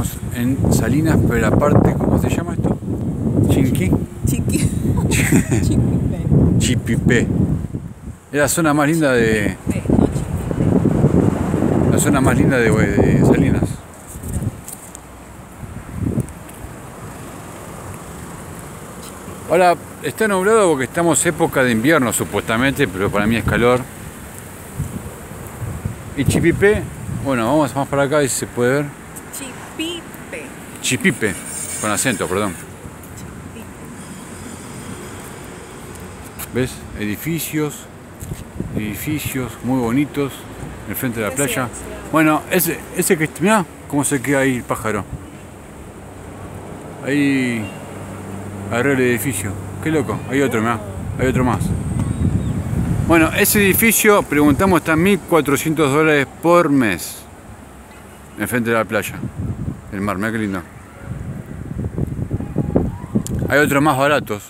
Estamos en Salinas, pero aparte, ¿cómo se llama esto? Chinqui. Chiqui. Chipipé. Es la zona más linda de. La zona más linda de, de Salinas. Ahora, está nublado porque estamos época de invierno supuestamente, pero para mí es calor. Y Chipipé, bueno, vamos más para acá y se puede ver. Chipipe. Con acento, perdón. ¿Ves? Edificios, edificios muy bonitos, en el frente de la playa. Bueno, ese, ese que, mirá cómo se queda ahí el pájaro. Ahí agarré el edificio. Qué loco, hay otro, mirá, hay otro más. Bueno, ese edificio, preguntamos, está 1.400 dólares por mes. En frente de la playa. El mar, mirá qué lindo. Hay otros más baratos.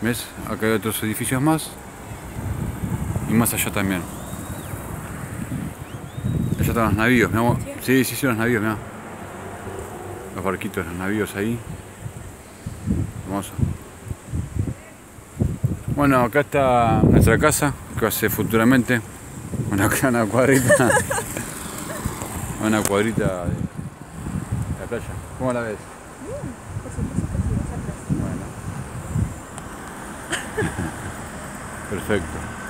¿Ves? Acá hay otros edificios más. Y más allá también. Allá están los navíos. Sí, sí, sí, los navíos, mirá. Los barquitos, los navíos ahí. Hermoso. Bueno, acá está nuestra casa, que va a ser futuramente una, una cuadrita. una cuadrita de la playa. ¿Cómo la ves? Bueno. Perfecto.